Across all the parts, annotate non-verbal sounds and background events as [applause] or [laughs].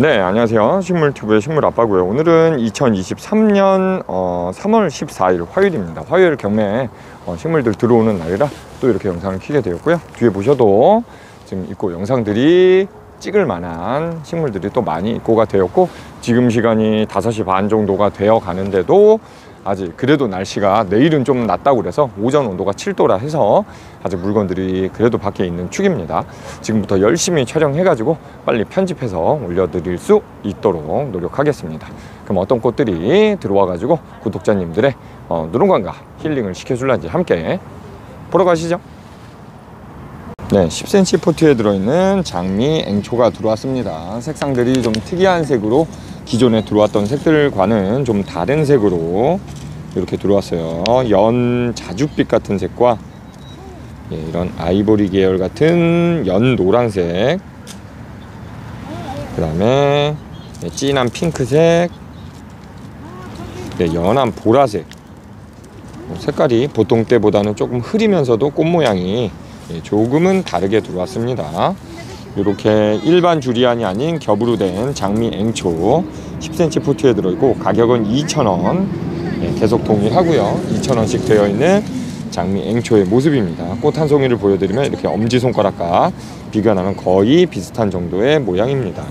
네 안녕하세요. 식물튜브의 식물아빠고요. 오늘은 2023년 어, 3월 14일 화요일입니다. 화요일 경매에 어, 식물들 들어오는 날이라 또 이렇게 영상을 키게 되었고요. 뒤에 보셔도 지금 있고 영상들이 찍을 만한 식물들이 또 많이 입고가 되었고 지금 시간이 5시 반 정도가 되어 가는데도 아직 그래도 날씨가 내일은 좀 낮다고 그래서 오전 온도가 7도라 해서 아직 물건들이 그래도 밖에 있는 축입니다. 지금부터 열심히 촬영해 가지고 빨리 편집해서 올려드릴 수 있도록 노력하겠습니다. 그럼 어떤 꽃들이 들어와 가지고 구독자님들의 어, 누룽관과 힐링을 시켜줄런지 함께 보러 가시죠. 네, 10cm 포트에 들어있는 장미 앵초가 들어왔습니다. 색상들이 좀 특이한 색으로 기존에 들어왔던 색들과는 좀 다른 색으로 이렇게 들어왔어요. 연 자줏빛 같은 색과 예, 이런 아이보리 계열 같은 연 노란색 그 다음에 예, 진한 핑크색 네, 연한 보라색 뭐 색깔이 보통 때보다는 조금 흐리면서도 꽃 모양이 예, 조금은 다르게 들어왔습니다. 이렇게 일반 주리안이 아닌 겹으로 된 장미 앵초 10cm 포트에 들어있고 가격은 2,000원. 예, 계속 동일하고요. 2,000원씩 되어 있는 장미 앵초의 모습입니다. 꽃 한 송이를 보여드리면 이렇게 엄지손가락과 비교하면 거의 비슷한 정도의 모양입니다.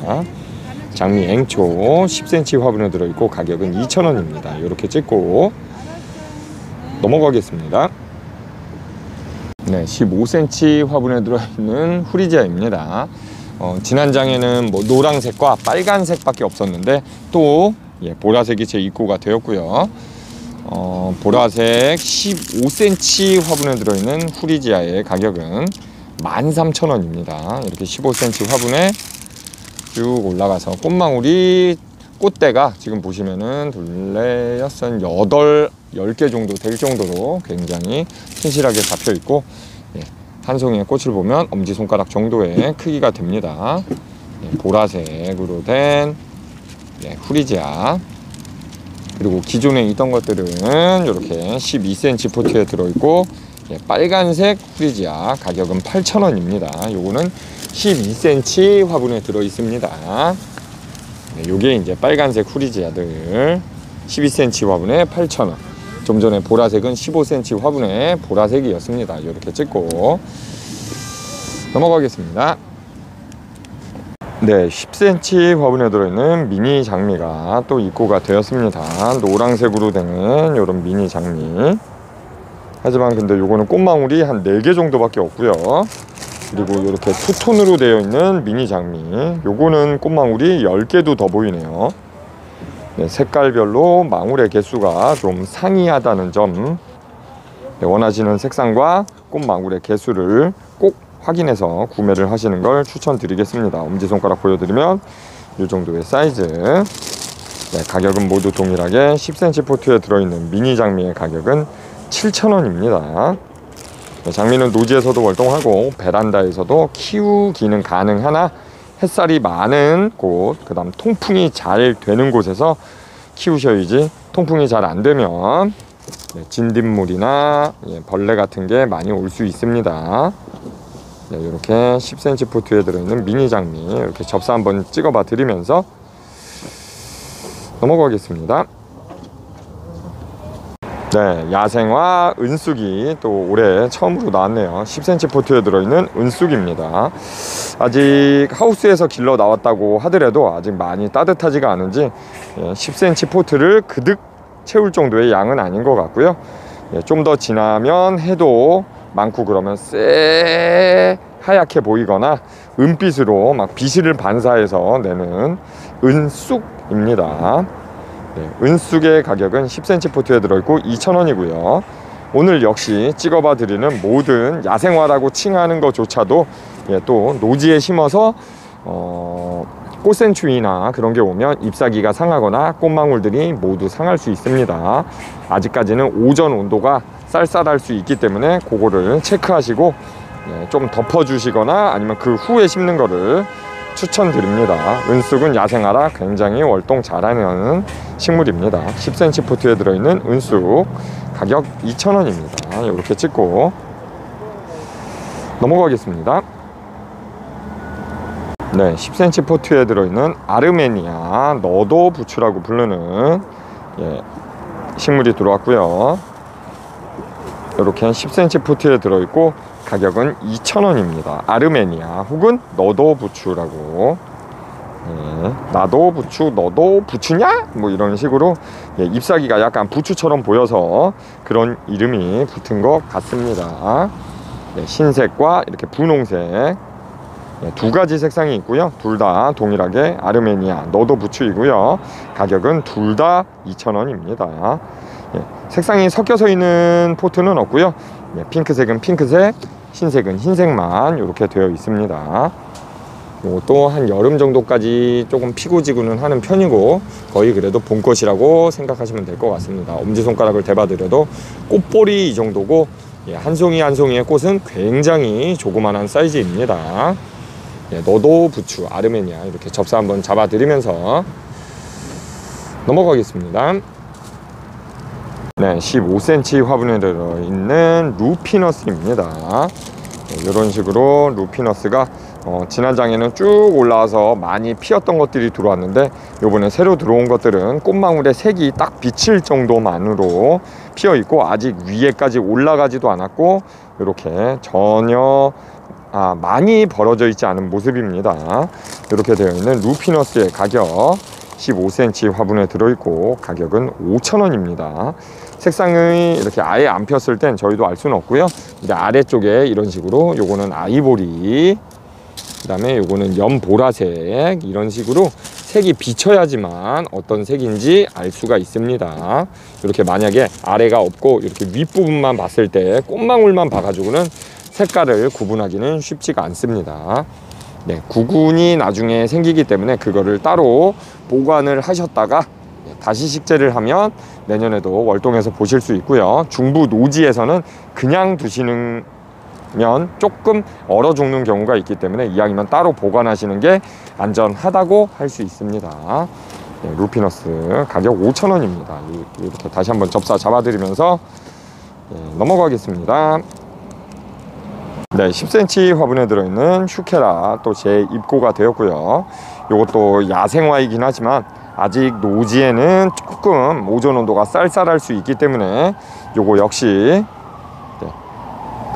장미 앵초 10cm 화분에 들어있고 가격은 2,000원입니다. 이렇게 찍고 넘어가겠습니다 네, 15cm 화분에 들어있는 후리지아입니다. 어, 지난 장에는 뭐 노란색과 빨간색밖에 없었는데 또 예, 보라색이 제 입고가 되었고요. 어, 보라색 15cm 화분에 들어있는 후리지아의 가격은 13,000원입니다. 이렇게 15cm 화분에 쭉 올라가서 꽃망울이 꽃대가 지금 보시면은 둘레 여섯 여덟 열개 정도 될 정도로 굉장히 튼실하게 잡혀 있고 예, 한 송이의 꽃을 보면 엄지손가락 정도의 크기가 됩니다. 예, 보라색으로 된 예, 후리지아. 그리고 기존에 있던 것들은 이렇게 12cm 포트에 들어있고 예, 빨간색 후리지아 가격은 8,000원입니다. 요거는 12cm 화분에 들어 있습니다. 네, 요게 이제 빨간색 후리지아들 12cm 화분에 8,000원 좀 전에 보라색은 15cm 화분에 보라색이었습니다. 이렇게 찍고 넘어가겠습니다. 네 10cm 화분에 들어있는 미니 장미가 또 입고가 되었습니다. 노란색으로 되는 이런 미니 장미. 하지만 근데 요거는 꽃망울이 한 4개 정도밖에 없고요. 그리고 이렇게 투톤으로 되어 있는 미니 장미. 요거는 꽃망울이 10개도 더 보이네요 네, 색깔별로 망울의 개수가 좀 상이하다는 점. 네, 원하시는 색상과 꽃망울의 개수를 꼭 확인해서 구매를 하시는 걸 추천드리겠습니다. 엄지손가락 보여드리면 이 정도의 사이즈. 네, 가격은 모두 동일하게 10cm 포트에 들어있는 미니 장미의 가격은 7,000원입니다. 장미는 노지에서도 월동하고 베란다에서도 키우기는 가능하나 햇살이 많은 곳, 그 다음 통풍이 잘 되는 곳에서 키우셔야지 통풍이 잘 안 되면 네, 진딧물이나 예, 벌레 같은 게 많이 올 수 있습니다. 네, 이렇게 10cm 포트에 들어있는 미니 장미 이렇게 접사 한번 찍어봐 드리면서 넘어가겠습니다. 네, 야생화 은쑥이 또 올해 처음으로 나왔네요. 10cm 포트에 들어있는 은쑥입니다. 아직 하우스에서 길러 나왔다고 하더라도 아직 많이 따뜻하지가 않은지 10cm 예, 포트를 그득 채울 정도의 양은 아닌 것 같고요. 예, 좀더 지나면 해도 많고 그러면 쎄 하얗게 보이거나 은빛으로 막 비실을 반사해서 내는 은쑥입니다. 네, 은쑥의 가격은 10cm 포트에 들어있고 2,000원이고요. 오늘 역시 찍어봐 드리는 모든 야생화라고 칭하는 것조차도 예, 또 노지에 심어서 어, 꽃센추이나 그런 게 오면 잎사귀가 상하거나 꽃망울들이 모두 상할 수 있습니다. 아직까지는 오전 온도가 쌀쌀할 수 있기 때문에 그거를 체크하시고 예, 좀 덮어주시거나 아니면 그 후에 심는 거를 추천드립니다. 은쑥은 야생화라 굉장히 월동 잘하는 식물입니다. 10cm 포트에 들어있는 은쑥 가격 2,000원입니다. 이렇게 찍고 넘어가겠습니다. 네, 10cm 포트에 들어있는 아르메니아 너도 부추라고 부르는 예, 식물이 들어왔고요. 이렇게 10cm 포트에 들어있고 가격은 2,000원입니다. 아르메니아 혹은 너도 부추라고 예, 나도 부추 너도 부추냐? 뭐 이런 식으로 예, 잎사귀가 약간 부추처럼 보여서 그런 이름이 붙은 것 같습니다. 네, 흰색과 이렇게 분홍색 예, 두 가지 색상이 있고요. 둘 다 동일하게 아르메니아 너도 부추이고요. 가격은 둘 다 2,000원입니다. 예, 색상이 섞여서 있는 포트는 없고요. 예, 핑크색은 핑크색, 흰색은 흰색만 이렇게 되어 있습니다. 이것도 한 여름 정도까지 조금 피고지구는 하는 편이고 거의 그래도 봄꽃이라고 생각하시면 될 것 같습니다. 엄지손가락을 대봐드려도 꽃볼이 이 정도고 예, 한 송이 한 송이의 꽃은 굉장히 조그만한 사이즈입니다. 예, 너도 부추 아르메니아 이렇게 접사 한번 잡아드리면서 넘어가겠습니다. 네, 15cm 화분에 들어있는 루피너스입니다. 네, 이런 식으로 루피너스가 어, 지난 장에는 쭉 올라와서 많이 피었던 것들이 들어왔는데 요번에 새로 들어온 것들은 꽃망울의 색이 딱 비칠 정도만으로 피어 있고 아직 위에까지 올라가지도 않았고 이렇게 전혀 아, 많이 벌어져 있지 않은 모습입니다. 이렇게 되어 있는 루피너스의 가격 15cm 화분에 들어있고 가격은 5,000원입니다. 색상이 이렇게 아예 안 폈을 땐 저희도 알 수는 없고요. 이제 아래쪽에 이런 식으로 요거는 아이보리 그 다음에 요거는 연보라색 이런 식으로 색이 비쳐야지만 어떤 색인지 알 수가 있습니다. 이렇게 만약에 아래가 없고 이렇게 윗부분만 봤을 때 꽃망울만 봐가지고는 색깔을 구분하기는 쉽지가 않습니다. 네, 구근이 나중에 생기기 때문에 그거를 따로 보관을 하셨다가 다시 식재를 하면 내년에도 월동에서 보실 수 있고요. 중부 노지에서는 그냥 두시는 면 조금 얼어 죽는 경우가 있기 때문에 이왕이면 따로 보관하시는 게 안전하다고 할 수 있습니다. 네, 루피너스 가격 5,000원입니다. 이렇게 다시 한번 접사 잡아드리면서 네, 넘어가겠습니다. 네, 10cm 화분에 들어있는 슈케라 또제 입고가 되었고요. 이것도 야생화이긴 하지만 아직 노지에는 조금 오존 온도가 쌀쌀할 수 있기 때문에 요거 역시 네,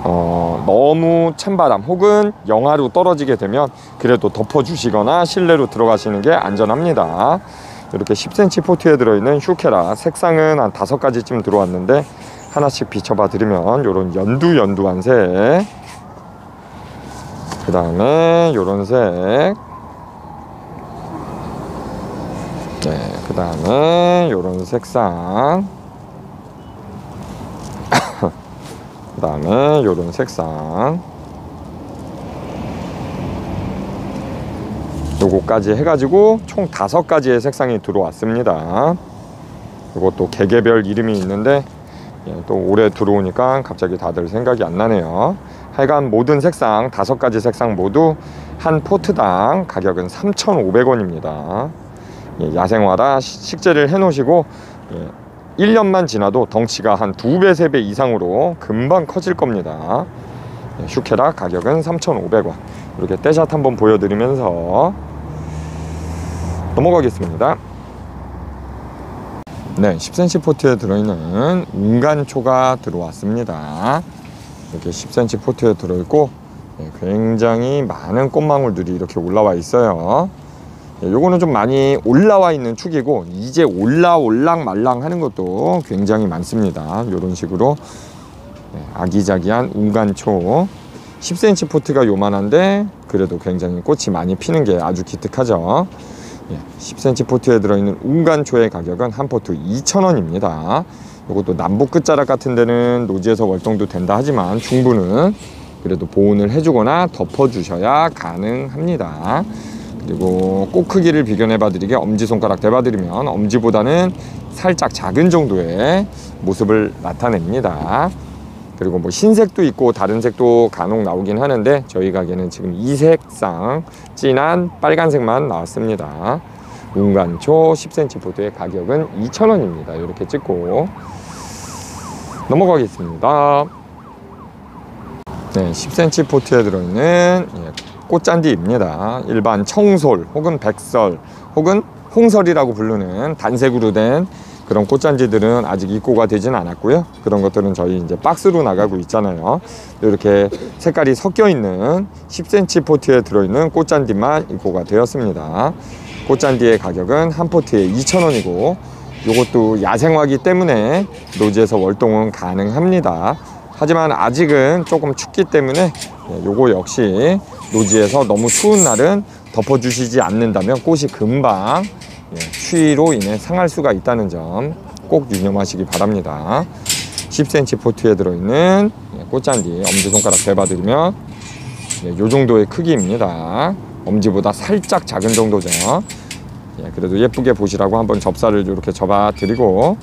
어, 너무 찬바람 혹은 영하로 떨어지게 되면 그래도 덮어주시거나 실내로 들어가시는 게 안전합니다. 이렇게 10cm 포트에 들어있는 슈케라 색상은 한 다섯 가지쯤 들어왔는데 하나씩 비춰봐 드리면 이런 연두 연두한 색, 그 다음에 이런 색, 네, 그 다음에 이런 색상, [laughs] 그 다음에 이런 색상. 요거까지 해가지고 총 다섯 가지의 색상이 들어왔습니다. 이것도 개개별 이름이 있는데 예, 또 올해 들어오니까 갑자기 다들 생각이 안 나네요 하여간 모든 색상 다섯 가지 색상 모두 한 포트당 가격은 3,500원입니다 예, 야생화라 식재를 해 놓으시고 예, 1년만 지나도 덩치가 한 두 배, 세 배 이상으로 금방 커질 겁니다. 네, 슈케라 가격은 3,500원. 이렇게 떼샷 한번 보여드리면서 넘어가겠습니다. 네, 10cm 포트에 들어있는 운간초가 들어왔습니다. 이렇게 10cm 포트에 들어있고 네, 굉장히 많은 꽃망울들이 이렇게 올라와 있어요. 네, 요거는 좀 많이 올라와 있는 축이고 이제 올라올랑 말랑 하는 것도 굉장히 많습니다. 요런 식으로 네, 아기자기한 운간초. 10cm 포트가 요만한데 그래도 굉장히 꽃이 많이 피는 게 아주 기특하죠. 예, 10cm 포트에 들어있는 운간초의 가격은 한 포트 2,000원입니다 이것도 남북 끝자락 같은 데는 노지에서 월동도 된다 하지만 중부는 그래도 보온을 해주거나 덮어주셔야 가능합니다 그리고 꽃 크기를 비교해 봐드리게 엄지손가락 대봐드리면 엄지보다는 살짝 작은 정도의 모습을 나타냅니다. 그리고 뭐 흰색도 있고 다른 색도 간혹 나오긴 하는데 저희 가게는 지금 이 색상 진한 빨간색만 나왔습니다. 운간초 10cm 포트의 가격은 2,000원입니다. 이렇게 찍고 넘어가겠습니다. 네, 10cm 포트에 들어있는 예, 꽃잔디입니다. 일반 청솔 혹은 백설 혹은 홍설이라고 부르는 단색으로 된 그런 꽃잔디들은 아직 입고가 되진 않았고요. 그런 것들은 저희 이제 박스로 나가고 있잖아요. 이렇게 색깔이 섞여 있는 10cm 포트에 들어있는 꽃잔디만 입고가 되었습니다. 꽃잔디의 가격은 한 포트에 2,000원이고 이것도 야생화기 때문에 노지에서 월동은 가능합니다. 하지만 아직은 조금 춥기 때문에 예, 요거 역시 노지에서 너무 추운 날은 덮어주시지 않는다면 꽃이 금방 예, 추위로 인해 상할 수가 있다는 점 꼭 유념하시기 바랍니다. 10cm 포트에 들어있는 예, 꽃잔디 엄지손가락 대봐드리면 예, 요 정도의 크기입니다. 엄지보다 살짝 작은 정도죠. 예, 그래도 예쁘게 보시라고 한번 접사를 이렇게 접어 드리고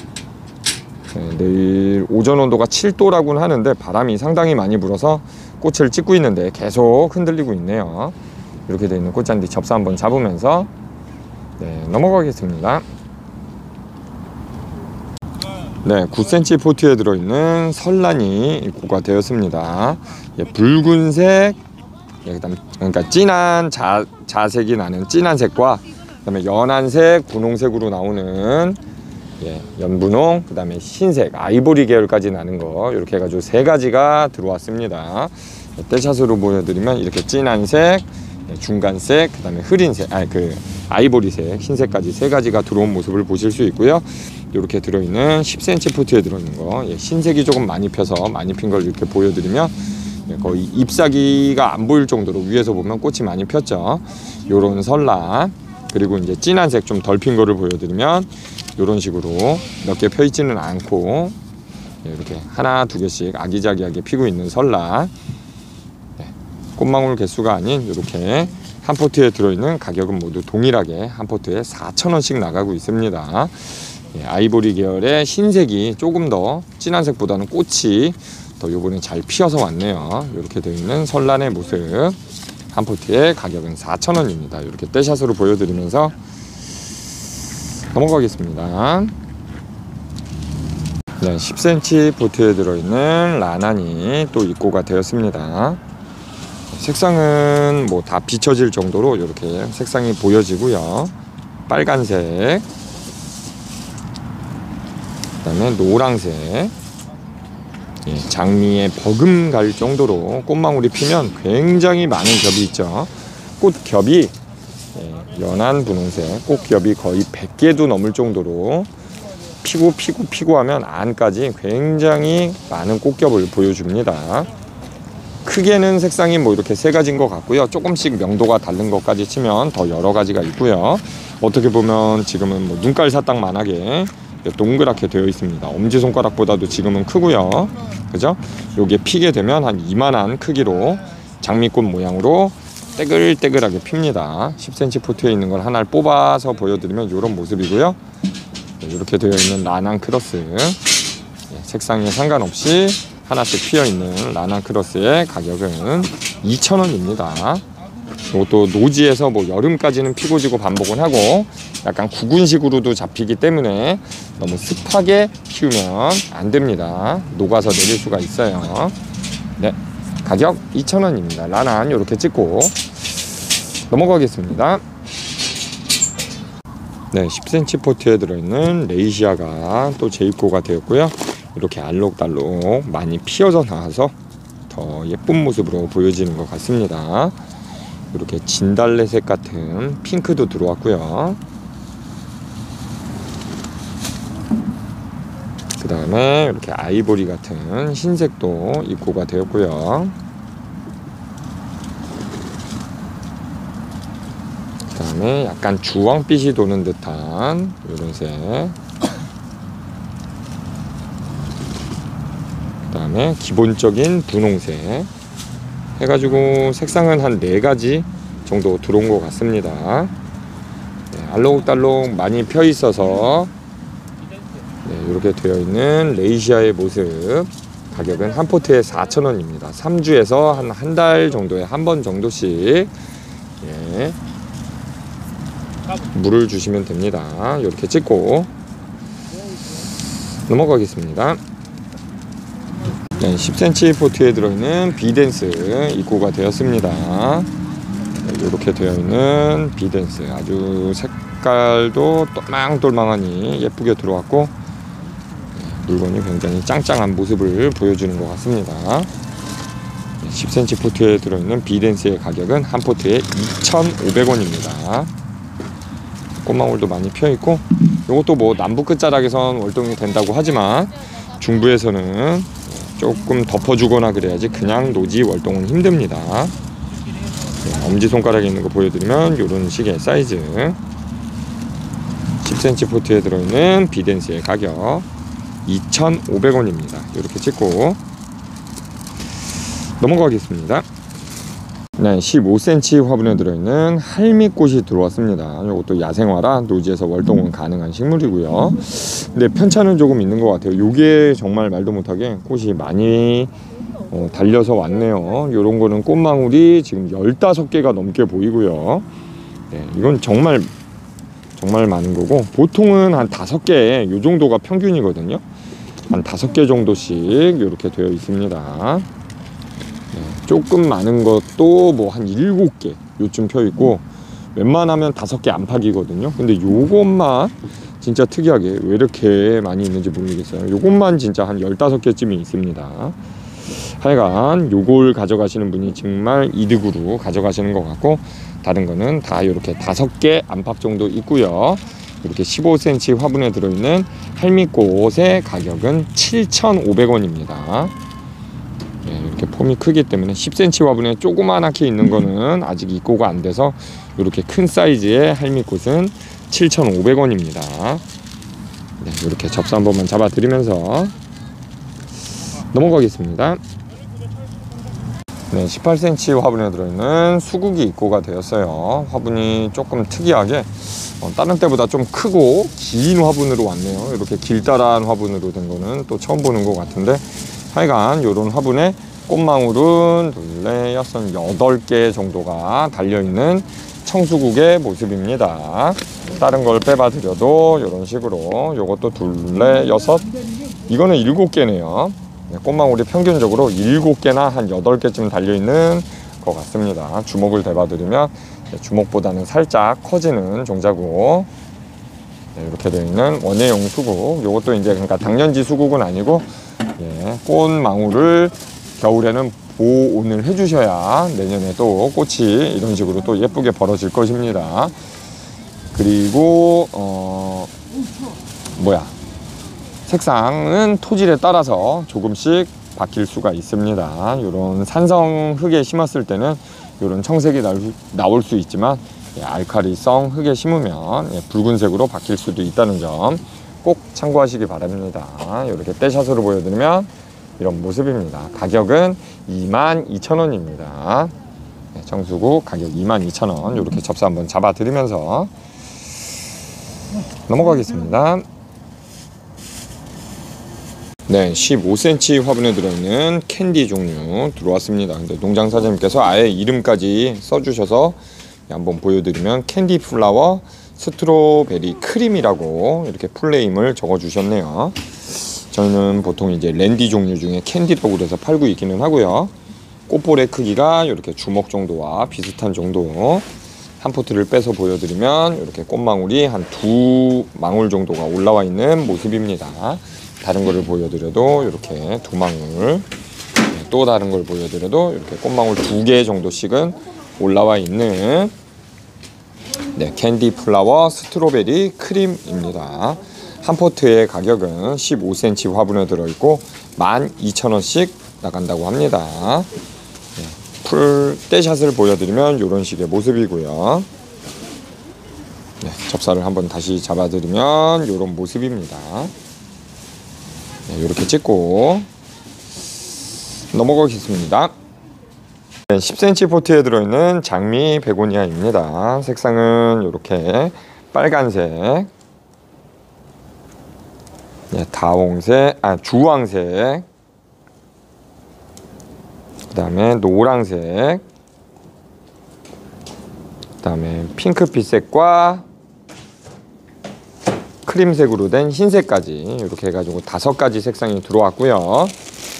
네, 내일 오전 온도가 7도라고는 하는데 바람이 상당히 많이 불어서 꽃을 찍고 있는데 계속 흔들리고 있네요. 이렇게 되어 있는 꽃잔디 접사 한번 잡으면서 네, 넘어가겠습니다. 네, 9cm 포트에 들어있는 설란이 입고가 되었습니다. 예, 붉은색, 예, 그다음 그러니까 진한 자, 자색이 나는 진한 색과 그다음에 연한색, 분홍색으로 나오는 예, 연분홍, 그다음에 흰색, 아이보리 계열까지 나는 거 이렇게 해가지고 세 가지가 들어왔습니다. 예, 떼샷으로 보여드리면 이렇게 진한색, 예, 중간색, 그다음에 흐린색, 아니 그 아이보리색, 흰색까지 세 가지가 들어온 모습을 보실 수 있고요. 이렇게 들어있는 10cm 포트에 들어있는 거, 예, 흰색이 조금 많이 펴서 많이 핀 걸 이렇게 보여드리면 예, 거의 잎사귀가 안 보일 정도로 위에서 보면 꽃이 많이 폈죠. 요런 설란 그리고 이제 진한색 좀 덜 핀 거를 보여드리면 이런 식으로 몇 개 펴 있지는 않고 예, 이렇게 하나 두 개씩 아기자기하게 피고 있는 설라 네, 꽃망울 개수가 아닌 이렇게 한 포트에 들어있는 가격은 모두 동일하게 한 포트에 4,000원씩 나가고 있습니다. 예, 아이보리 계열의 흰색이 조금 더 진한 색보다는 꽃이 더 요번에 잘 피어서 왔네요. 이렇게 되어 있는 설란의 모습 한 포트의 가격은 4,000원입니다. 이렇게 떼샷으로 보여드리면서 넘어가겠습니다. 네, 10cm 보트에 들어있는 라난이 또 입고가 되었습니다. 색상은 뭐 다 비춰질 정도로 이렇게 색상이 보여지고요. 빨간색, 그 다음에 노랑색, 예, 장미에 버금갈 정도로 꽃망울이 피면 굉장히 많은 겹이 있죠. 꽃겹이 예, 연한 분홍색 꽃겹이 거의 100개도 넘을 정도로 피고 피고 피고 하면 안까지 굉장히 많은 꽃겹을 보여줍니다. 크게는 색상이 뭐 이렇게 세 가지인 것 같고요. 조금씩 명도가 다른 것까지 치면 더 여러 가지가 있고요. 어떻게 보면 지금은 뭐 눈깔 사탕만하게 동그랗게 되어 있습니다. 엄지손가락보다도 지금은 크고요. 그죠? 요게 피게 되면 한 이만한 크기로 장미꽃 모양으로 떼글떼글하게 핍니다. 10cm 포트에 있는 걸 하나를 뽑아서 보여드리면 이런 모습이고요. 이렇게 되어 있는 라넌큘러스 예, 색상에 상관없이 하나씩 피어 있는 라넌큘러스의 가격은 2,000원입니다. 이것도 노지에서 뭐 여름까지는 피고 지고 반복은 하고 약간 구근식으로도 잡히기 때문에 너무 습하게 키우면 안 됩니다. 녹아서 내릴 수가 있어요. 네. 가격 2,000원입니다. 라난 이렇게 찍고 넘어가겠습니다. 네, 10cm 포트에 들어있는 레이시아가 또 재입고가 되었고요. 이렇게 알록달록 많이 피어져 나와서 더 예쁜 모습으로 보여지는 것 같습니다. 이렇게 진달래색 같은 핑크도 들어왔고요. 그 다음에 이렇게 아이보리 같은 흰색도 입고가 되었고요. 그 다음에 약간 주황빛이 도는 듯한 이런 색. 그 다음에 기본적인 분홍색. 해가지고 색상은 한네 가지 정도 들어온 것 같습니다. 네, 알록달록 많이 펴 있어서 네, 이렇게 되어 있는 레이시아의 모습 가격은 한 포트에 4,000원입니다. 3주에서 한 한 달 정도에 한 번 정도씩 예, 물을 주시면 됩니다. 이렇게 찍고 넘어가겠습니다. 네, 10cm 포트에 들어있는 Bidens 입고가 되었습니다. 이렇게 되어 있는 Bidens 아주 색깔도 똘망똘망하니 예쁘게 들어왔고 물건이 굉장히 짱짱한 모습을 보여주는 것 같습니다. 10cm 포트에 들어있는 Bidens의 가격은 한 포트에 2,500원입니다. 꽃망울도 많이 피어 있고 이것도 뭐 남부 끝자락에선 월동이 된다고 하지만 중부에서는 조금 덮어주거나 그래야지 그냥 노지 월동은 힘듭니다. 네, 엄지손가락에 있는 거 보여드리면 이런 식의 사이즈 10cm 포트에 들어있는 비덴스의 가격 2,500원입니다. 이렇게 찍고 넘어가겠습니다. 네, 15cm 화분에 들어있는 할미꽃이 들어왔습니다. 이것도 야생화라 노지에서 월동은 가능한 식물이고요. 근데 편차는 조금 있는 것 같아요. 이게 정말 말도 못하게 꽃이 많이 어, 달려서 왔네요. 이런 거는 꽃망울이 지금 15개가 넘게 보이고요. 네, 이건 정말 정말 많은 거고 보통은 한 다섯 개, 요 정도가 평균이거든요. 한 다섯 개 정도씩 이렇게 되어 있습니다. 네, 조금 많은 것도 뭐한 일곱 개 요쯤 펴 있고 웬만하면 다섯 개 안팎이거든요. 근데 요것만 진짜 특이하게 왜 이렇게 많이 있는지 모르겠어요. 요것만 진짜 한 열다섯 개쯤이 있습니다. 하여간 요걸 가져가시는 분이 정말 이득으로 가져가시는 것 같고 다른 거는 다 이렇게 다섯 개 안팎 정도 있고요. 이렇게 15cm 화분에 들어있는 할미꽃의 가격은 7,500원입니다. 네, 이렇게 폼이 크기 때문에 10cm 화분에 조그만하게 있는 거는 아직 입고가 안 돼서 이렇게 큰 사이즈의 할미꽃은 7,500원입니다. 네, 이렇게 접수 한 번만 잡아드리면서 넘어가겠습니다. 네, 18cm 화분에 들어있는 수국이 입고가 되었어요. 화분이 조금 특이하게 어, 다른 때보다 좀 크고 긴 화분으로 왔네요. 이렇게 길다란 화분으로 된 거는 또 처음 보는 것 같은데 하여간 이런 화분에 꽃망울은 둘, 넷, 여섯, 여덟 개 정도가 달려있는 청수국의 모습입니다. 다른 걸 빼봐 드려도 이런 식으로 이것도 둘, 넷, 여섯 이거는 일곱 개네요. 네, 꽃망울이 평균적으로 일곱 개나 한 여덟 개쯤 달려있는 것 같습니다. 주먹을 대봐드리면 주먹보다는 살짝 커지는 종자고 네, 이렇게 되어 있는 원예용 수국 이것도 이제 그러니까 당년지 수국은 아니고 예, 꽃망울을 겨울에는 보온을 해주셔야 내년에 또 꽃이 이런 식으로 또 예쁘게 벌어질 것입니다. 그리고 어 뭐야 색상은 토질에 따라서 조금씩 바뀔 수가 있습니다. 이런 산성 흙에 심었을 때는 이런 청색이 나올 수 있지만 예, 알카리성 흙에 심으면 예, 붉은색으로 바뀔 수도 있다는 점 꼭 참고하시기 바랍니다. 이렇게 떼샷으로 보여드리면 이런 모습입니다. 가격은 22,000원입니다. 네, 정수구 가격 22,000원 이렇게 접수 한번 잡아드리면서 넘어가겠습니다. 네, 15cm 화분에 들어있는 캔디 종류 들어왔습니다. 근데 농장 사장님께서 아예 이름까지 써주셔서 한번 보여드리면 Candy Flower Strawberry Cream이라고 이렇게 full name을 적어주셨네요. 저는 보통 이제 랜디 종류 중에 Candy라고 그래서 팔고 있기는 하고요. 꽃볼의 크기가 이렇게 주먹 정도와 비슷한 정도 한 포트를 빼서 보여드리면 이렇게 꽃망울이 한 두 망울 정도가 올라와 있는 모습입니다. 다른 거를 보여드려도 이렇게 두 망울 네, 또 다른 걸 보여드려도 이렇게 꽃망울 두 개 정도씩은 올라와 있는 네, Candy Flower Strawberry Cream입니다. 한 포트의 가격은 15cm 화분에 들어있고 12,000원씩 나간다고 합니다. 네, full 떼샷을 보여드리면 이런 식의 모습이고요. 네, 접사를 한번 다시 잡아드리면 이런 모습입니다. 네, 이렇게 찍고 넘어가겠습니다. 네, 10cm 포트에 들어있는 장미 베고니아입니다. 색상은 이렇게 빨간색, 네, 다홍색, 아 주황색, 그 다음에 노랑색, 그 다음에 핑크빛색과 크림색으로 된 흰색까지 이렇게 해가지고 다섯 가지 색상이 들어왔고요.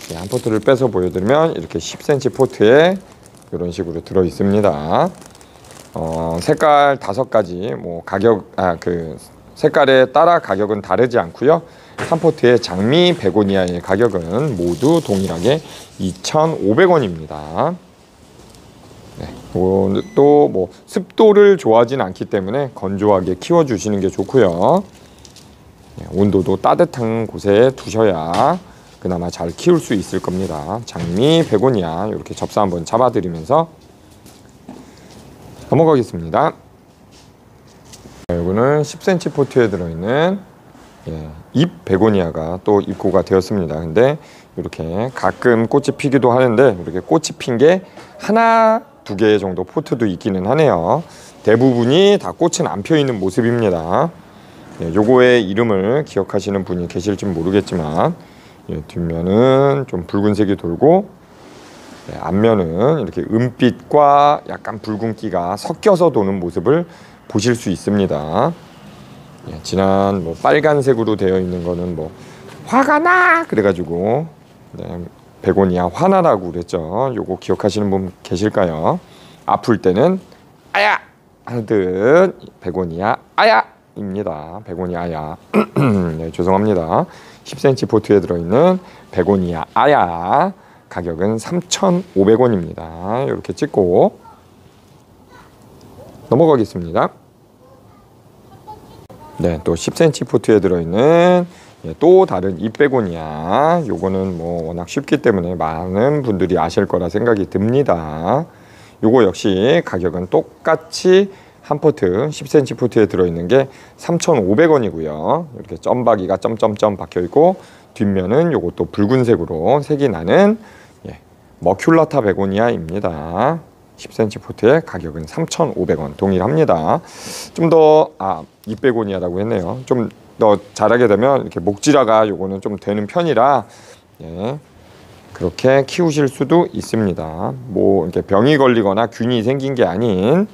네, 한 포트를 빼서 보여드리면 이렇게 10cm 포트에 이런 식으로 들어 있습니다. 어, 색깔 다섯 가지 뭐 가격 아 그 색깔에 따라 가격은 다르지 않고요. 3포트의 장미 베고니아의 가격은 모두 동일하게 2,500원입니다. 네, 또뭐 습도를 좋아하진 않기 때문에 건조하게 키워 주시는 게 좋고요. 네, 온도도 따뜻한 곳에 두셔야 그나마 잘 키울 수 있을 겁니다. 장미 베고니아 이렇게 접사 한번 잡아드리면서 넘어가겠습니다. 이거는 10cm 포트에 들어있는 예, 잎 베고니아가 또 입고가 되었습니다. 근데 이렇게 가끔 꽃이 피기도 하는데 이렇게 꽃이 핀 게 하나 두 개 정도 포트도 있기는 하네요. 대부분이 다 꽃은 안 펴 있는 모습입니다. 예, 요거의 이름을 기억하시는 분이 계실지 모르겠지만 예, 뒷면은 좀 붉은색이 돌고 예, 앞면은 이렇게 은빛과 약간 붉은기가 섞여서 도는 모습을 보실 수 있습니다. 예, 지난 뭐 빨간색으로 되어 있는 거는 뭐 화가 나 그래가지고 네, 베고니아 화나라고 그랬죠. 요거 기억하시는 분 계실까요? 아플 때는 아야 하듯 베고니아 아야입니다. 베고니아 아야. [clears throat] 네, 죄송합니다. 10cm 포트에 들어있는 베고니아 아야 가격은 3,500원입니다. 이렇게 찍고 넘어가겠습니다. 네, 또 10cm 포트에 들어있는 예, 또 다른 이베고니아 요거는 뭐 워낙 쉽기 때문에 많은 분들이 아실 거라 생각이 듭니다. 요거 역시 가격은 똑같이 한 포트 10cm 포트에 들어있는 게 3,500원이고요. 이렇게 점박이가 점점점 박혀 있고 뒷면은 요것도 붉은색으로 색이 나는 예, Maculata 베고니아입니다. 10cm 포트의 가격은 3,500원 동일합니다. 좀 더 아, 200원이라고 했네요. 좀 더 자라게 되면 이렇게 목질화가 요거는 좀 되는 편이라 예. 그렇게 키우실 수도 있습니다. 뭐 이렇게 병이 걸리거나 균이 생긴 게 아닌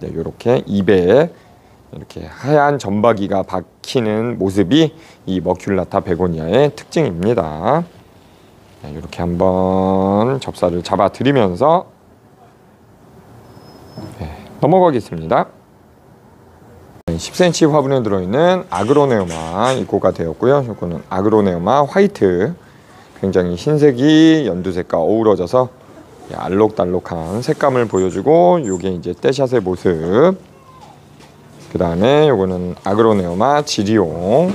네, 이렇게 입에 이렇게 하얀 점박이가 박히는 모습이 이 머큘라타 베고니아의 특징입니다. 네, 이렇게 한번 접사를 잡아 드리면서 네, 넘어가겠습니다. 10cm 화분에 들어있는 아그로네오마 입고가 되었고요. 이거는 아그로네오마 화이트 굉장히 흰색이 연두색과 어우러져서 알록달록한 색감을 보여주고 이게 이제 떼샷의 모습 그 다음에 요거는 아그로네오마 지리용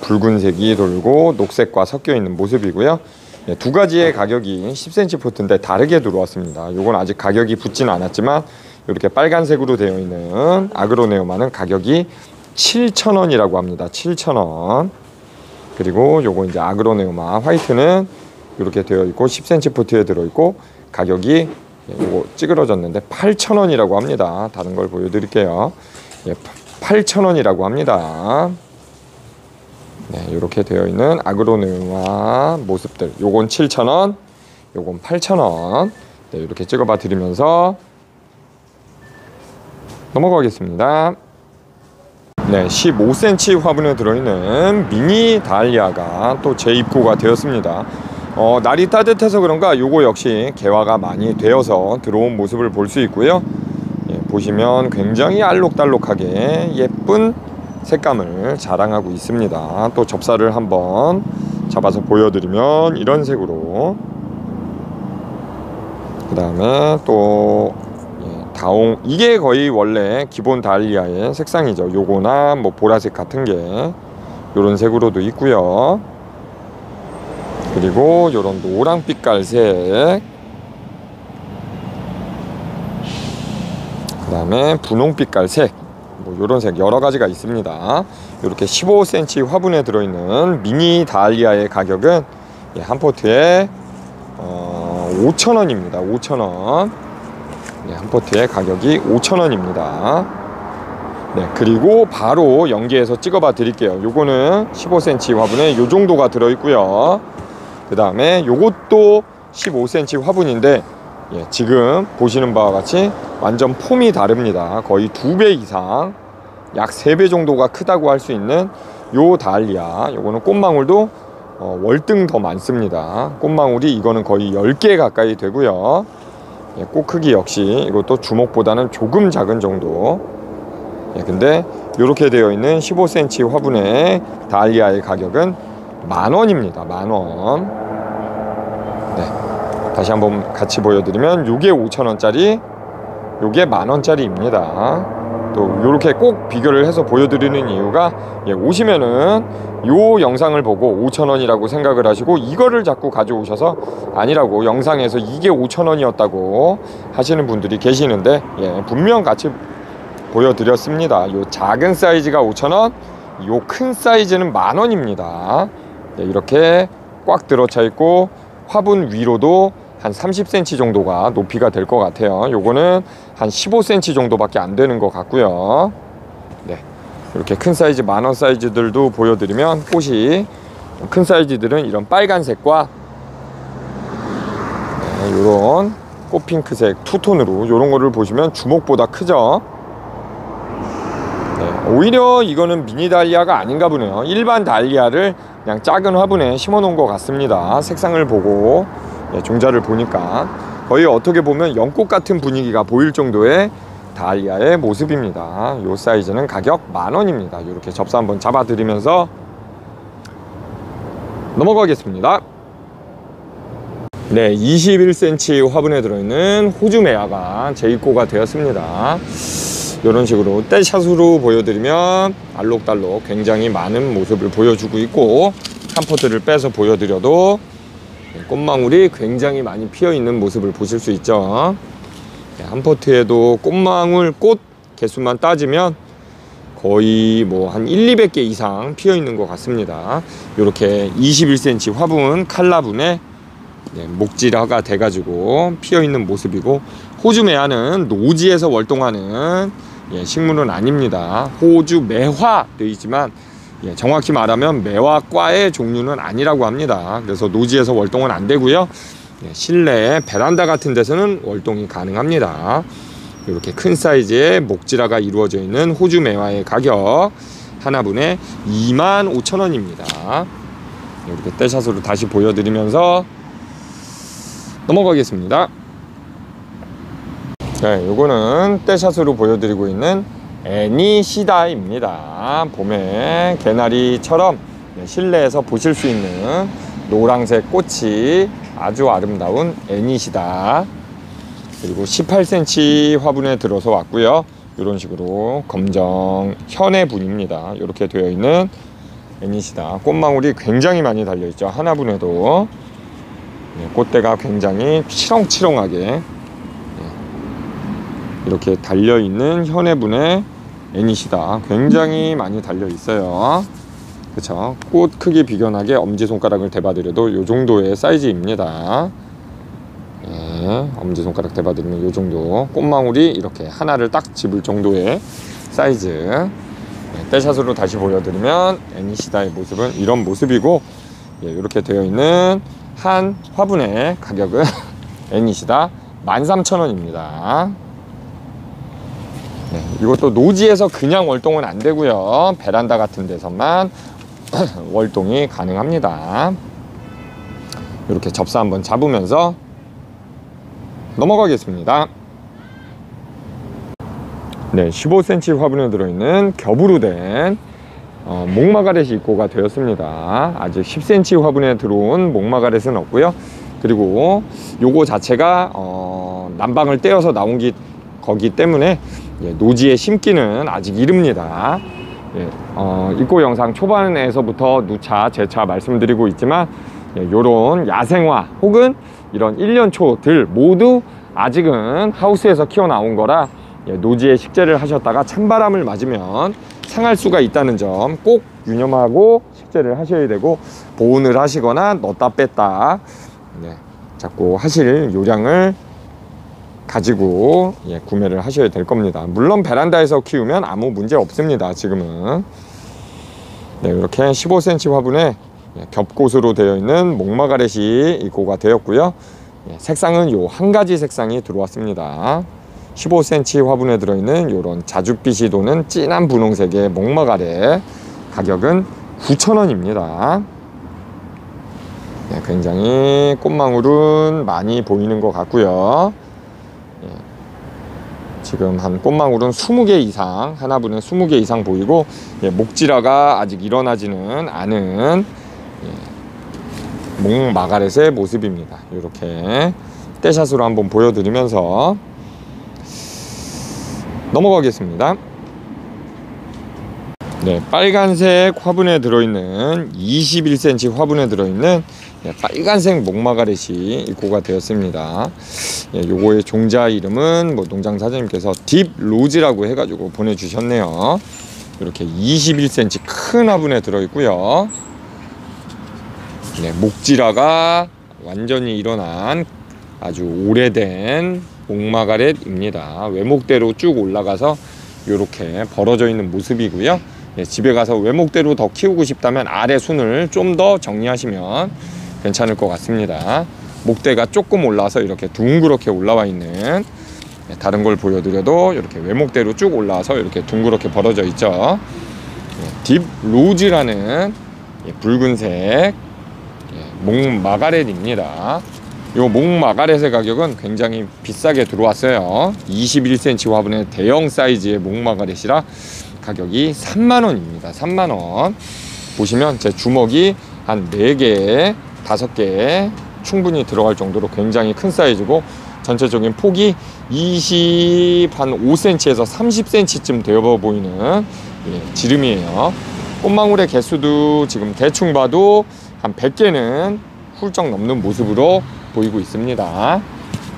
붉은색이 돌고 녹색과 섞여 있는 모습이고요 예, 두 가지의 가격이 10cm 포트인데 다르게 들어왔습니다 요건 아직 가격이 붙진 않았지만 이렇게 빨간색으로 되어 있는 아그로네오마는 가격이 7,000원이라고 합니다 7,000원 그리고 요거 이제 아그로네오마 화이트는 이렇게 되어 있고 10cm 포트에 들어 있고 가격이 요거 찌그러졌는데 8,000원이라고 합니다. 다른 걸 보여 드릴게요. 예, 8,000원이라고 합니다. 네, 이렇게 되어 있는 아그로네오마 모습들. 요건 7,000원, 요건 8,000원. 네, 이렇게 찍어봐 드리면서 넘어가겠습니다. 네, 15cm 화분에 들어있는 미니 다알리아가 또 재입고가 되었습니다. 어, 날이 따뜻해서 그런가 요거 역시 개화가 많이 되어서 들어온 모습을 볼 수 있고요. 예, 보시면 굉장히 알록달록하게 예쁜 색감을 자랑하고 있습니다. 또 접사를 한번 잡아서 보여드리면 이런 색으로. 그 다음에 또 다홍. 이게 거의 원래 기본 달리아의 색상이죠. 요거나 뭐 보라색 같은 게 요런 색으로도 있고요. 그리고 요런 노랑빛깔색. 그 다음에 분홍빛깔색 뭐 요런 색 여러 가지가 있습니다 이렇게 15cm 화분에 들어있는 미니 다알리아의 가격은 예, 한 포트에 어, 5,000원입니다 5,000원 네, 한 포트의 가격이 5,000원입니다. 네, 그리고 바로 연계해서 찍어봐 드릴게요. 요거는 15cm 화분에 요 정도가 들어있고요. 그 다음에 요것도 15cm 화분인데 예, 지금 보시는 바와 같이 완전 폼이 다릅니다. 거의 두 배 이상 약세배 정도가 크다고 할 수 있는 요 달리아 요거는 꽃망울도 어, 월등 더 많습니다. 꽃망울이 이거는 거의 10개 가까이 되고요. 예, 꽃 크기 역시 이것도 주먹보다는 조금 작은 정도. 예, 근데 이렇게 되어 있는 15cm 화분의 다알리아의 가격은 만 원입니다. 만 원. 네. 다시 한번 같이 보여드리면 요게 5천 원짜리, 요게 만 원짜리입니다. 또 이렇게 꼭 비교를 해서 보여드리는 이유가 예, 오시면은 요 영상을 보고 5천원이라고 생각을 하시고 이거를 자꾸 가져오셔서 아니라고 영상에서 이게 5천원이었다고 하시는 분들이 계시는데 예, 분명 같이 보여드렸습니다. 요 작은 사이즈가 5천원 요 큰 사이즈는 만원입니다. 예, 이렇게 꽉 들어차 있고 화분 위로도 한 30cm 정도가 높이가 될 것 같아요. 요거는 한 15cm 정도밖에 안 되는 것 같고요. 네. 이렇게 큰 사이즈 만원 사이즈들도 보여드리면 꽃이 큰 사이즈들은 이런 빨간색과 네, 이런 꽃핑크색 투톤으로 이런 거를 보시면 주먹보다 크죠. 네, 오히려 이거는 미니 달리아가 아닌가 보네요. 일반 달리아를 그냥 작은 화분에 심어 놓은 것 같습니다. 색상을 보고 예, 종자를 보니까 거의 어떻게 보면 연꽃 같은 분위기가 보일 정도의 다이아의 모습입니다. 이 사이즈는 가격 만원입니다. 이렇게 접사 한번 잡아 드리면서 넘어가겠습니다. 네, 21cm 화분에 들어있는 호주 메아가 재입고가 되었습니다. 이런 식으로 떼샷으로 보여드리면 알록달록 굉장히 많은 모습을 보여주고 있고 한 포트를 빼서 보여드려도 꽃망울이 굉장히 많이 피어 있는 모습을 보실 수 있죠. 네, 한 포트에도 꽃망울 꽃 개수만 따지면 거의 뭐 한 1, 200개 이상 피어 있는 것 같습니다. 이렇게 21cm 화분 칼라분에 네, 목질화가 돼 가지고 피어 있는 모습이고 호주 매화는 노지에서 월동하는 예, 식물은 아닙니다. 호주 매화 되어 있지만 예, 정확히 말하면 매화과의 종류는 아니라고 합니다. 그래서 노지에서 월동은 안 되고요. 예, 실내 베란다 같은 데서는 월동이 가능합니다. 이렇게 큰 사이즈의 목지라가 이루어져 있는 호주 매화의 가격 하나분에 2만 5천 원입니다. 이렇게 떼샷으로 다시 보여드리면서 넘어가겠습니다. 네, 요거는 떼샷으로 보여드리고 있는 애니시다입니다. 봄에 개나리처럼 실내에서 보실 수 있는 노란색 꽃이 아주 아름다운 애니시다. 그리고 18cm 화분에 들어서 왔고요. 이런 식으로 검정 현의 분입니다. 이렇게 되어 있는 애니시다. 꽃망울이 굉장히 많이 달려 있죠. 하나 분에도 네, 꽃대가 굉장히 치렁치렁하게 네, 이렇게 달려있는 현해분의 애니시다. 굉장히 많이 달려 있어요. 그쵸? 꽃 크기 비견하게 엄지손가락을 대봐드려도 이 정도의 사이즈입니다. 예, 엄지손가락 대봐드리면 이 정도. 꽃망울이 이렇게 하나를 딱 집을 정도의 사이즈. 예, 떼샷으로 다시 보여드리면 애니시다의 모습은 이런 모습이고 예, 이렇게 되어 있는 한 화분의 가격은 [laughs] 애니시다. 13,000원입니다 네, 이것도 노지에서 그냥 월동은 안 되고요. 베란다 같은 데서만 [clears throat] 월동이 가능합니다. 이렇게 접사 한번 잡으면서 넘어가겠습니다. 네, 15cm 화분에 들어있는 겹으로 된 어, 목마가렛이 입고가 되었습니다. 아직 10cm 화분에 들어온 목마가렛은 없고요. 그리고 요거 자체가 어, 난방을 떼어서 나온 기, 거기 때문에 예, 노지에 심기는 아직 이릅니다. 예, 어, 입고 영상 초반에서부터 누차 재차 말씀드리고 있지만 예, 이런 야생화 혹은 이런 1년 초들 모두 아직은 하우스에서 키워 나온 거라 예, 노지에 식재를 하셨다가 찬바람을 맞으면 상할 수가 있다는 점 꼭 유념하고 식재를 하셔야 되고 보온을 하시거나 넣었다 뺐다 네, 자꾸 하실 요량을 가지고 예, 구매를 하셔야 될 겁니다. 물론 베란다에서 키우면 아무 문제 없습니다 지금은. 네, 이렇게 15cm 화분에 예, 겹꽃으로 되어 있는 목마가렛이 입고가 되었고요. 예, 색상은 요 한 가지 색상이 들어왔습니다. 15cm 화분에 들어있는 이런 자줏빛이 도는 진한 분홍색의 목마가렛 가격은 9,000원입니다. 네, 굉장히 꽃망울은 많이 보이는 것 같고요 지금 한 꽃망울은 20개 이상 하나분에 20개 이상 보이고 예, 목지라가 아직 일어나지는 않은 예, 목마가렛의 모습입니다. 이렇게 떼샷으로 한번 보여드리면서 넘어가겠습니다. 네, 빨간색 화분에 들어있는 21cm 화분에 들어있는 예, 빨간색 목마가렛이 입고가 되었습니다. 예, 요거의 종자 이름은 뭐 농장 사장님께서 딥 로즈라고 해가지고 보내주셨네요. 이렇게 21cm 큰 화분에 들어있고요. 네, 목지라가 완전히 일어난 아주 오래된 목마가렛입니다. 외목대로 쭉 올라가서 이렇게 벌어져 있는 모습이고요. 예, 집에 가서 외목대로 더 키우고 싶다면 아래 순을 좀 더 정리하시면 괜찮을 것 같습니다. 목대가 조금 올라서 이렇게 둥그렇게 올라와 있는 예, 다른 걸 보여드려도 이렇게 외목대로 쭉 올라와서 이렇게 둥그렇게 벌어져 있죠. 예, 딥 로즈라는 예, 붉은색 예, 목마가렛입니다. 요 목마가렛의 가격은 굉장히 비싸게 들어왔어요. 21cm 화분의 대형 사이즈의 목마가렛이라 가격이 3만원입니다. 3만원. 보시면 제 주먹이 한 4개, 5개 충분히 들어갈 정도로 굉장히 큰 사이즈고 전체적인 폭이 20, 한 5cm에서 30cm쯤 되어 보이는 예, 지름이에요. 꽃망울의 개수도 지금 대충 봐도 한 100개는 훌쩍 넘는 모습으로 보이고 있습니다.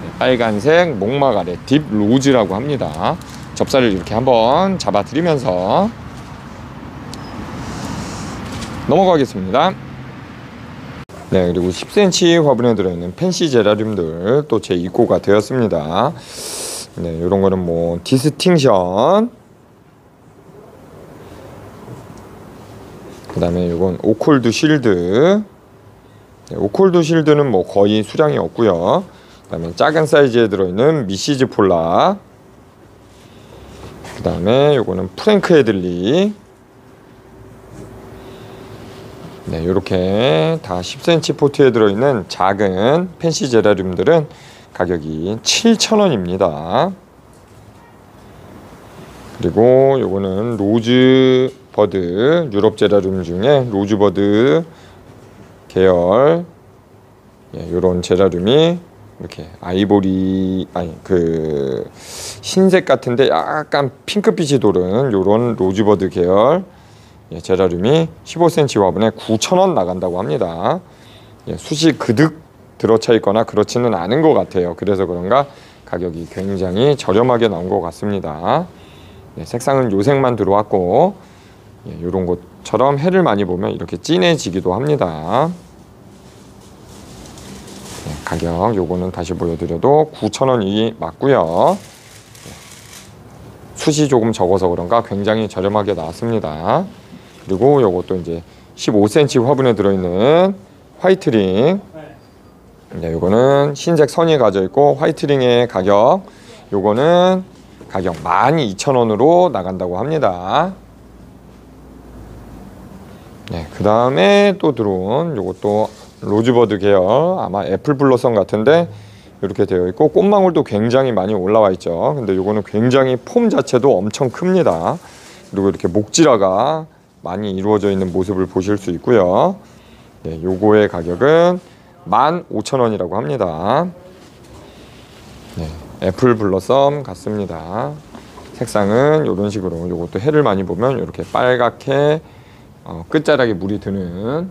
네, 빨간색 목마가렛 Deep Rose라고 합니다. 접사를 이렇게 한번 잡아드리면서 넘어가겠습니다. 네, 그리고 10cm 화분에 들어있는 fancy 제라늄들 또 재입고가 되었습니다. 네, 이런 거는 뭐 Distinction. 그 다음에 이건 Occold Shield. 네, Occold Shield는 뭐 거의 수량이 없고요. 그 다음에 작은 사이즈에 들어있는 Mrs. Pollock. 그 다음에 요거는 Frank Headley 네, 이렇게 다 10cm 포트에 들어있는 작은 fancy 제라늄들은 가격이 7,000원입니다. 그리고 요거는 rosebud 유럽 제라늄 중에 rosebud 계열 예, 요런 제라늄이 이렇게 아이보리 아니 그 흰색 같은데 약간 핑크빛이 도는 요런 rosebud 계열 예, 제라늄이 15cm 화분에 9,000원 나간다고 합니다. 예, 숱이 그득 들어차 있거나 그렇지는 않은 것 같아요. 그래서 그런가 가격이 굉장히 저렴하게 나온 것 같습니다. 예, 색상은 요색만 들어왔고 이런 예, 것처럼 해를 많이 보면 이렇게 진해지기도 합니다. 예, 가격 요거는 다시 보여드려도 9,000원이 맞고요. 예, 숱이 조금 적어서 그런가 굉장히 저렴하게 나왔습니다. 그리고 요것도 이제 15cm 화분에 들어있는 White Ring. 네, 요거는 흰색 선이 가져 있고 White Ring의 가격. 요거는 가격 12,000원으로 나간다고 합니다. 네, 그 다음에 또 들어온 요것도 rosebud 계열. 아마 Apple Blossom 같은데 이렇게 되어 있고 꽃망울도 굉장히 많이 올라와 있죠. 근데 요거는 굉장히 폼 자체도 엄청 큽니다. 그리고 이렇게 목질화가 많이 이루어져 있는 모습을 보실 수 있고요. 네, 요거의 가격은 15,000원이라고 합니다. 네, 애플 블러썸 같습니다. 색상은 이런 식으로 요것도 해를 많이 보면 이렇게 빨갛게 어, 끝자락에 물이 드는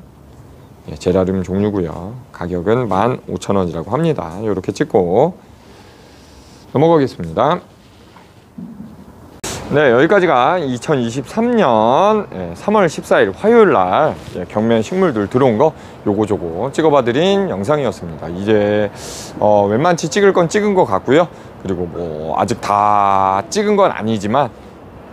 예, 제라늄 종류고요. 가격은 15,000원이라고 합니다. 이렇게 찍고 넘어가겠습니다. 네 여기까지가 2023년 3월 14일 화요일 날 예, 경매 식물들 들어온 거 요거 저거 찍어봐 드린 영상이었습니다. 이제 어, 웬만치 찍을 건 찍은 것 같고요. 그리고 뭐 아직 다 찍은 건 아니지만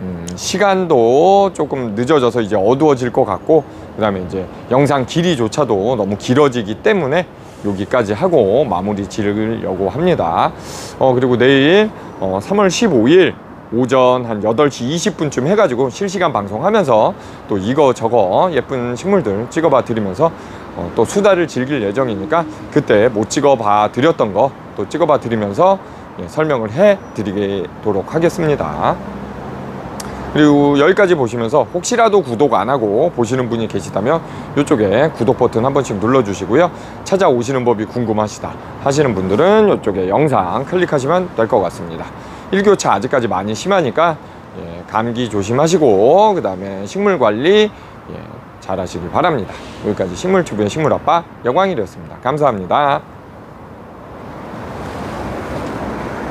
음, 시간도 조금 늦어져서 이제 어두워질 것 같고 그 다음에 이제 영상 길이조차도 너무 길어지기 때문에 여기까지 하고 마무리 지르려고 합니다. 어, 그리고 내일 어, 3월 15일 오전 한 8시 20분쯤 해가지고 실시간 방송하면서 또 이거 저거 예쁜 식물들 찍어봐 드리면서 어, 또 수다를 즐길 예정이니까 그때 못 찍어봐 드렸던 거 또 찍어봐 드리면서 예, 설명을 해 드리도록 하겠습니다. 그리고 여기까지 보시면서 혹시라도 구독 안 하고 보시는 분이 계시다면 이쪽에 구독 버튼 한 번씩 눌러주시고요. 찾아오시는 법이 궁금하시다 하시는 분들은 이쪽에 영상 클릭하시면 될 것 같습니다. 일교차 아직까지 많이 심하니까 예, 감기 조심하시고 그 다음에 식물 관리 예, 잘 하시길 바랍니다. 여기까지 식물튜브의 식물아빠 여광일이었습니다. 감사합니다.